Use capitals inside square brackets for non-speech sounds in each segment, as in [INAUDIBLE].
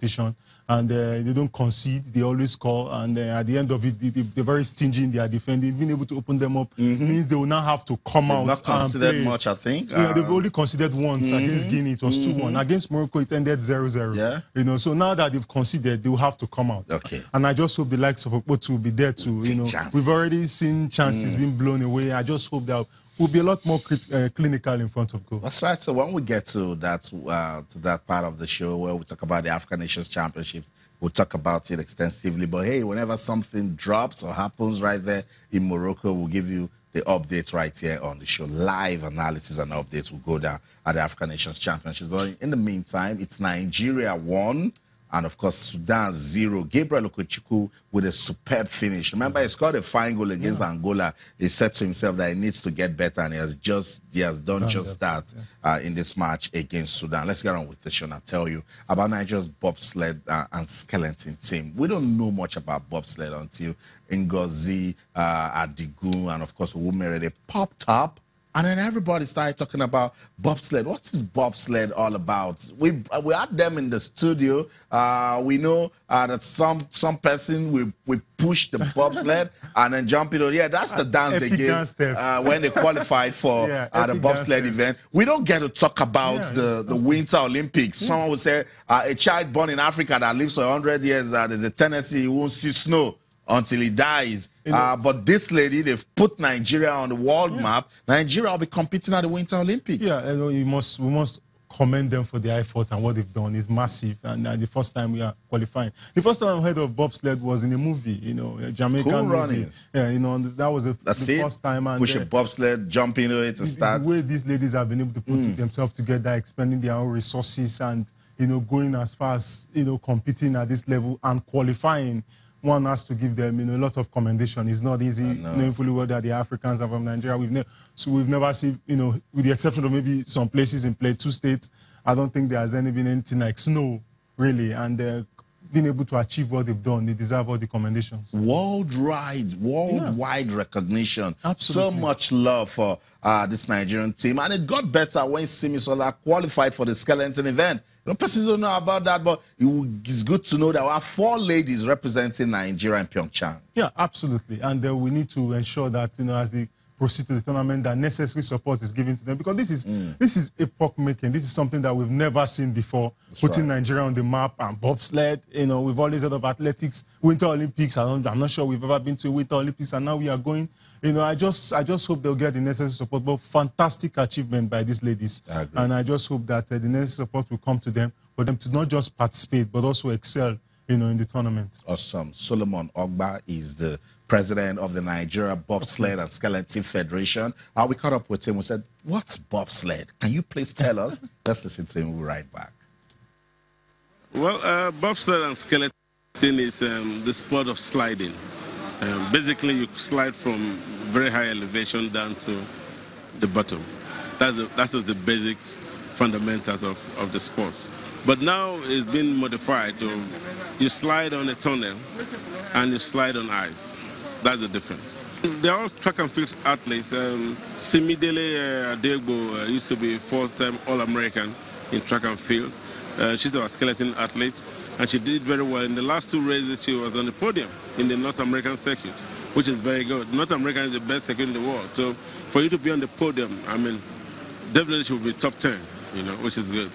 competition, and uh, they don't concede. They always score, and uh, at the end of it, they, are very stingy in their defending. Being able to open them up mm-hmm. means they will now have to come they've out. Not considered much, I think. Yeah, they've only considered once mm-hmm. against Guinea. It was two mm-hmm. one. Against Morocco, it ended 0-0. Yeah. You know, so now that they've conceded, they will have to come out. Okay. And I just hope the likes of Okpo will be there too. You know, chances. we've already seen chances mm. being blown away. I just hope that we'll be a lot more uh, clinical in front of goal. That's right. So when we get to that uh, to that part of the show where we talk about the African Nations Championships, we'll talk about it extensively. But hey, whenever something drops or happens right there in Morocco, we'll give you the updates right here on the show. Live analysis and updates will go down at the African Nations Championships. But in the meantime, it's Nigeria one and of course Sudan zero. Gabriel Okechukwu with a superb finish. Remember, he scored a fine goal against yeah. Angola. He said to himself that he needs to get better, and he has just he has done, done just that yeah. uh, in this match against Sudan. Let's get on with the show and I'll tell you about Nigeria's bobsled uh, and skeleton team. We don't know much about bobsled until Ngozi uh, Adigun and of course Wumere popped up and then everybody started talking about bobsled. What is bobsled all about? We we had them in the studio. Uh, we know uh, that some some person we we push the [LAUGHS] bobsled and then jump it. Yeah, that's the dance Epic they gave uh, when they qualified for [LAUGHS] yeah, uh, the bobsled event. We don't get to talk about yeah, the, the Winter Olympics. Yeah. Someone would say uh, a child born in Africa that lives for 100 years, uh, there's a tendency he won't see snow until he dies. Uh, but this lady, they've put Nigeria on the world yeah. map. Nigeria will be competing at the Winter Olympics. Yeah, we must we must commend them for their effort and what they've done is massive. And uh, the first time we are qualifying, the first time I heard of bobsled was in a movie, you know, a Jamaican cool movie. Yeah, you know, and that was a, That's the it. first time. And push uh, a bobsled, jump into it, and start. The way these ladies have been able to put mm. themselves together, expending their own resources, and you know, going as far as you know, competing at this level and qualifying one has to give them you know, a lot of commendation. It's not easy knowing fully well that the Africans are from Nigeria. We've never, so we've never seen, you know, with the exception of maybe some places in Plateau State, I don't think there has any been anything like snow, really. And uh, being able to achieve what they've done, they deserve all the commendations. Worldwide, worldwide yeah. recognition. Absolutely. So much love for uh, this Nigerian team. And it got better when Simisola qualified for the skeleton event. You know, persons don't know about that, but it's good to know that we have four ladies representing Nigeria in Pyeongchang. Yeah, absolutely. And uh, we need to ensure that, you know, as the proceed to the tournament that necessary support is given to them because this is mm. this is epoch making. This is something that we've never seen before. That's putting right. Nigeria on the map and bobsled. You know, we've always heard of athletics, Winter Olympics. I am not sure we've ever been to Winter Olympics, and now we are going. You know, I just I just hope they'll get the necessary support. But fantastic achievement by these ladies, I and I just hope that uh, the necessary support will come to them for them to not just participate but also excel. You know, in the tournament. Awesome. Solomon Ogba is the president of the Nigeria Bobsled and Skeleton Federation. Uh, we caught up with him. We said, What's bobsled? Can you please tell us? [LAUGHS] Let's listen to him. We'll right back. Well, uh, bobsled and skeleton is um, the sport of sliding. Um, basically, you slide from very high elevation down to the bottom. That's, a, that is the basic fundamentals of, of the sports. But now it's been modified to you slide on a tunnel and you slide on ice. That's the difference. They're all track and field athletes. Um, Simidele uh, Adeagbo uh, used to be four-time All-American in track and field. Uh, she's a skeleton athlete, and she did very well. In the last two races, she was on the podium in the North American circuit, which is very good. North American is the best circuit in the world. So for you to be on the podium, I mean, definitely she will be top 10, you know, which is good.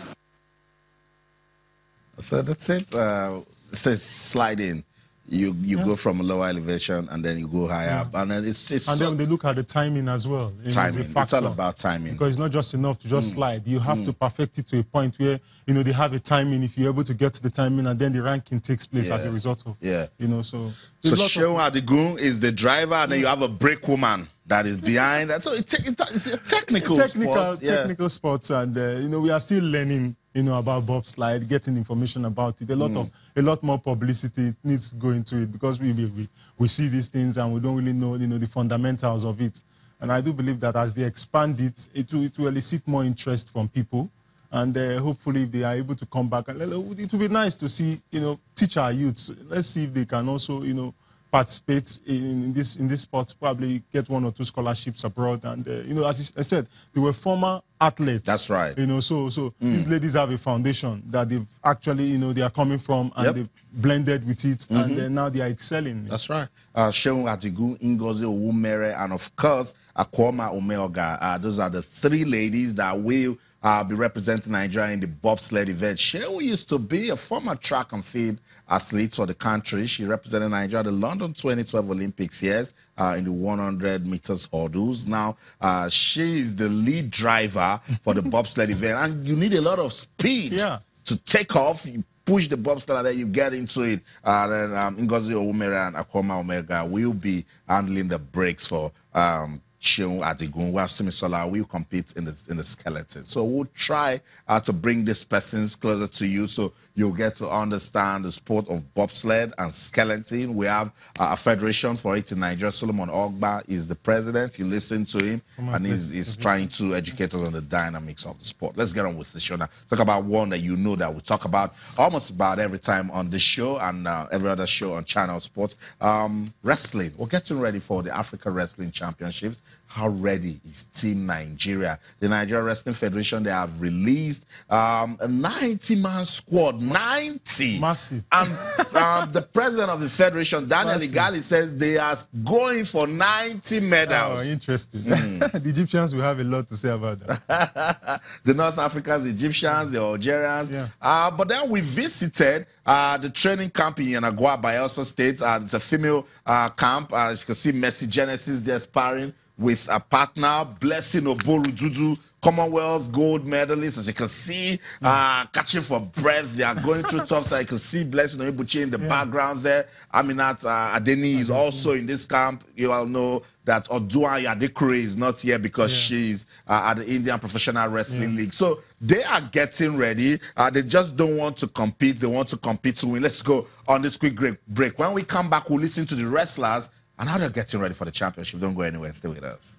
So that's it. Uh, it says sliding you you yeah. go from a lower elevation and then you go higher yeah. up and then it's, it's and so then they look at the timing as well timing it's all about timing because it's not just enough to just mm. slide you have mm. to perfect it to a point where you know they have a timing if you're able to get to the timing and then the ranking takes place yeah. as a result of yeah you know so so Seun Adigun is the driver and then you have a brake woman that is behind that so it, it, it's a technical technical sport. technical sports and uh, you know we are still learning you know, about bobsled, getting information about it. A lot mm. of a lot more publicity needs to go into it because we, we we see these things and we don't really know, you know, the fundamentals of it. And I do believe that as they expand it, it will, it will elicit more interest from people. And uh, hopefully, if they are able to come back, and it will be nice to see, you know, teach our youths. Let's see if they can also, you know, participate in this in this sport, probably get one or two scholarships abroad. And uh, you know, as I said, they were former athletes. That's right. You know, so so mm. these ladies have a foundation that they've actually, you know, they are coming from and yep. they've blended with it, mm-hmm. and now they are excelling. That's right. Uh, Seun Adigun, Ngozi Onwumere, and of course Akuoma Omeoga. Uh, those are the three ladies that will uh, be representing Nigeria in the bobsled event. Seun used to be a former track and field athlete for the country. She represented Nigeria at the London 2012 Olympics, yes, uh, in the 100 meters hurdles. Now, uh, she is the lead driver for the bobsled event, and you need a lot of speed yeah. to take off. You push the bobsled and then you get into it. Uh, then um, Ngozi Onwumere and Akuoma Omeoga will be handling the brakes for um, Adigun, while Simisola will compete in the in the skeleton. So we'll try uh, to bring these persons closer to you so you'll get to understand the sport of bobsled and skeleton. We have uh, a federation for it in Nigeria. Solomon Ogba is the president. You listen to him, oh and he's, he's trying to educate us on the dynamics of the sport. Let's get on with the show now. Talk about one that you know that we talk about almost about every time on this show and uh, every other show on Channel Sports. Um, wrestling. We're getting ready for the Africa Wrestling Championships how ready is Team Nigeria? The Nigeria Wrestling Federation, they have released um, a 90 man squad. 90. Massive. And um, the president of the federation, Daniel Massive. Igali, says they are going for 90 medals. Oh, interesting. Mm. [LAUGHS] the Egyptians will have a lot to say about that. [LAUGHS] the North Africans, the Egyptians, the Algerians. Yeah. Uh, but then we visited uh, the training camp in Yenagoa, Bayelsa State. Uh, it's a female uh, camp. Uh, as you can see, Mercy Genesis, they're sparring with a partner, Blessing Oborududu, Commonwealth gold medalist. As you can see, uh, catching for breath. They are going through tough time. You can see Blessing Onyebuchi in the yeah. background there. Aminat uh, Adeni is also in this camp. You all know that Odunayo Adekuoroye is not here because yeah. she's uh, at the Indian Professional Wrestling yeah. League. So they are getting ready. Uh, they just don't want to compete. They want to compete to win. Let's go on this quick break. When we come back, we'll listen to the wrestlers and how they're getting ready for the championship. Don't go anywhere. Stay with us.